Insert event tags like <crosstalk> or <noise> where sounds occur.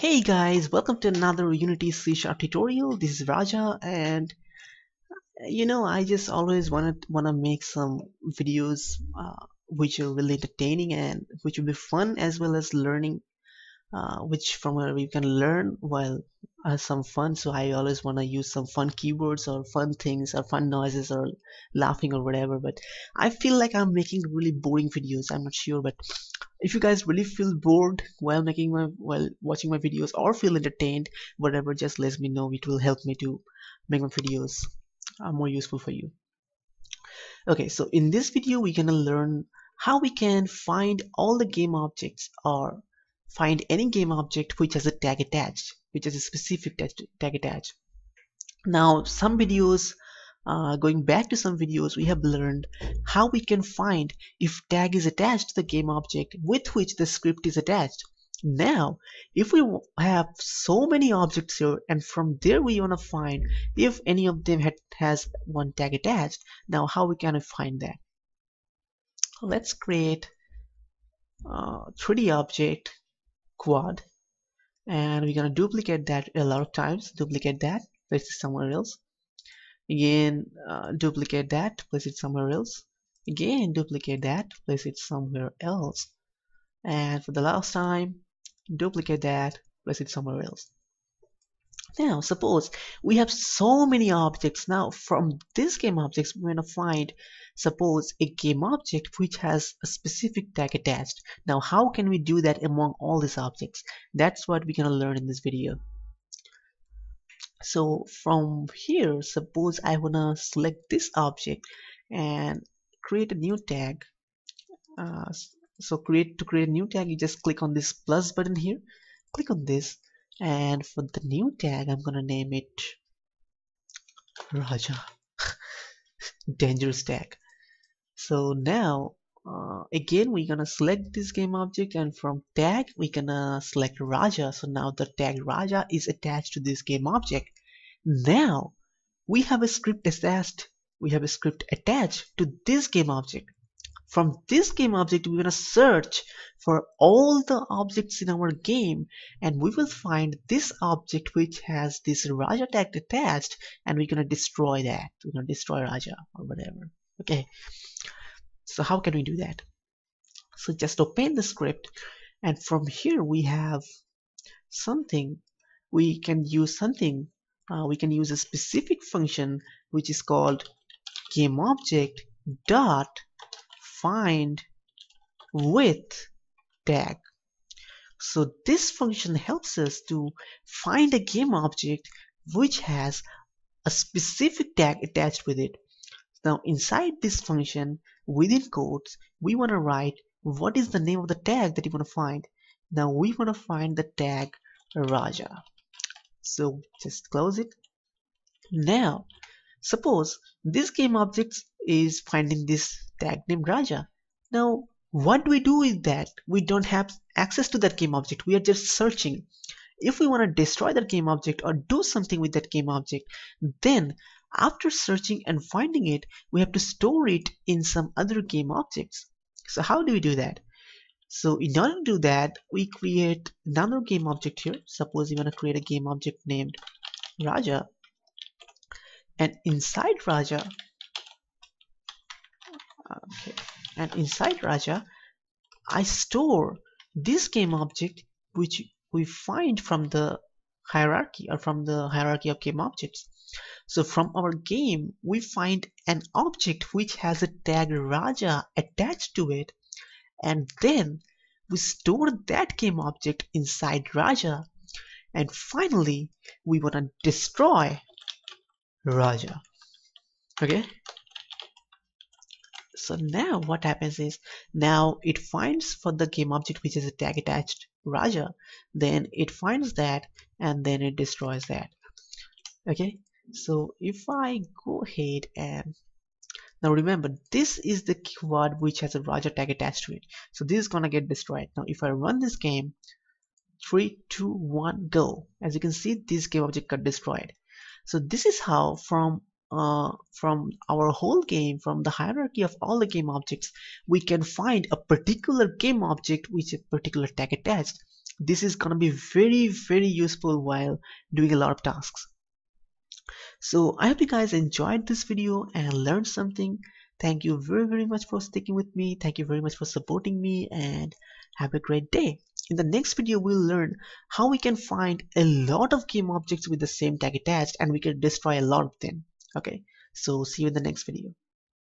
Hey guys, welcome to another Unity C Sharp tutorial. This is Raja and you know I just always wanted wanna make some videos uh, which are really entertaining and which will be fun as well as learning uh, which from where we can learn while uh, some fun so I always want to use some fun keywords or fun things or fun noises or laughing or whatever but I feel like I'm making really boring videos I'm not sure but if you guys really feel bored while making my while watching my videos or feel entertained whatever just let me know. It will help me to make my videos uh, more useful for you. Okay so in this video we're gonna learn how we can find all the game objects or find any game object which has a tag attached which has a specific tag attached. Now some videos uh, going back to some videos we have learned how we can find if tag is attached to the game object with which the script is attached. Now if we have so many objects here and from there we want to find if any of them had, has one tag attached now how we can find that? Let's create a 3d object quad and we're gonna duplicate that a lot of times duplicate that place it somewhere else again uh, duplicate that place it somewhere else. Again duplicate that place it somewhere else. And for the last time duplicate that place it somewhere else. Now suppose we have so many objects. Now from this game objects we're going to find suppose a game object which has a specific tag attached. Now how can we do that among all these objects? That's what we're going to learn in this video so from here suppose I wanna select this object and create a new tag. Uh, so create to create a new tag you just click on this plus button here click on this and for the new tag I'm gonna name it Raja. <laughs> Dangerous tag. So now uh, again we're gonna select this game object and from tag we're gonna select Raja. So now the tag Raja is attached to this game object now we have a script attached we have a script attached to this game object. From this game object we're gonna search for all the objects in our game and we will find this object which has this Raja tag attached and we're gonna destroy that. We're gonna destroy Raja or whatever. Okay. So how can we do that? So just open the script and from here we have something. We can use something uh, we can use a specific function which is called game object dot find with tag. So this function helps us to find a game object which has a specific tag attached with it. Now inside this function within quotes we want to write what is the name of the tag that you want to find. Now we want to find the tag Raja so just close it now suppose this game object is finding this tag named Raja now what do we do with that we don't have access to that game object we are just searching if we want to destroy that game object or do something with that game object then after searching and finding it, we have to store it in some other game objects. So how do we do that? So in order to do that, we create another game object here. Suppose you want to create a game object named Raja. And inside Raja, okay, and inside Raja, I store this game object which we find from the hierarchy or from the hierarchy of game objects. So from our game, we find an object which has a tag Raja attached to it. And then we store that game object inside Raja. And finally, we want to destroy Raja. Okay? So now what happens is, now it finds for the game object which is a tag attached Raja, then it finds that and then it destroys that. Okay? So if I go ahead and now remember this is the keyword which has a Raja tag attached to it. So this is gonna get destroyed. Now if I run this game, three, two, one, go. As you can see, this game object got destroyed. So this is how from uh, from our whole game, from the hierarchy of all the game objects, we can find a particular game object which a particular tag attached. this is gonna be very very useful while doing a lot of tasks so I hope you guys enjoyed this video and learned something. Thank you very very much for sticking with me. Thank you very much for supporting me and have a great day. In the next video we'll learn how we can find a lot of game objects with the same tag attached and we can destroy a lot of them. Okay? So see you in the next video